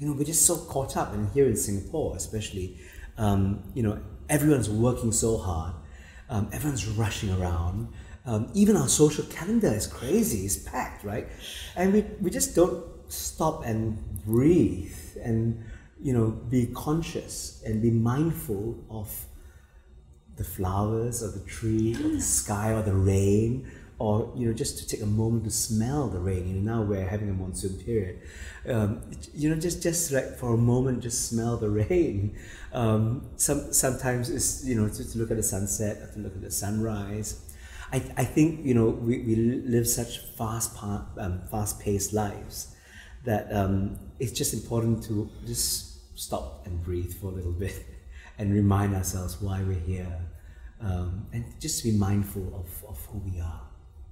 you know, we're just so caught up, and here in Singapore, especially, um, you know, everyone's working so hard, um, everyone's rushing around. Um, even our social calendar is crazy, it's packed, right? And we, we just don't stop and breathe and, you know, be conscious and be mindful of the flowers or the tree or the sky or the rain or you know just to take a moment to smell the rain. You know now we're having a monsoon period. Um, you know just just like for a moment just smell the rain. Um, some sometimes it's you know to, to look at the sunset or to look at the sunrise. I, I think you know we, we live such fast um, fast paced lives that um, it's just important to just stop and breathe for a little bit and remind ourselves why we're here. Um, and just be mindful of, of who we are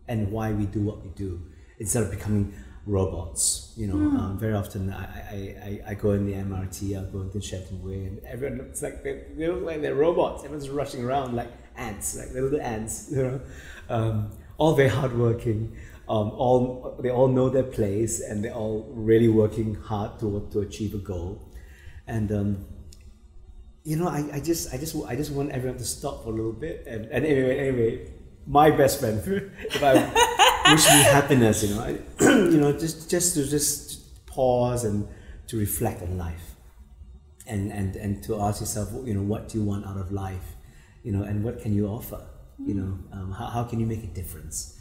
and why we do what we do instead of becoming robots. You know, mm. um, very often I, I, I, I, go in the MRT, I'll go into Shenton Way, and everyone looks like they, they look like they're robots. Everyone's rushing around like ants, like little ants. You know, um, all very hardworking. Um, all they all know their place, and they're all really working hard to to achieve a goal. And um, you know, I, I just I just I just want everyone to stop for a little bit. And, and anyway, anyway, my best friend. if I wish me happiness, you know, I, you know, just just to just pause and to reflect on life, and and and to ask yourself, you know, what do you want out of life, you know, and what can you offer, you know, um, how how can you make a difference?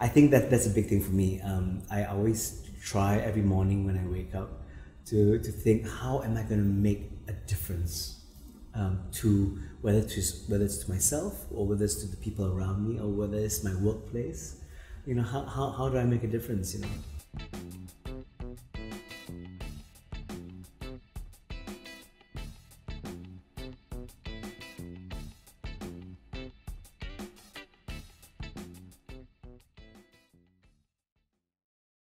I think that that's a big thing for me. Um, I always try every morning when I wake up to to think, how am I going to make a difference um, to whether to whether it's to myself or whether it's to the people around me or whether it's my workplace. You know, how, how, how do I make a difference? You know.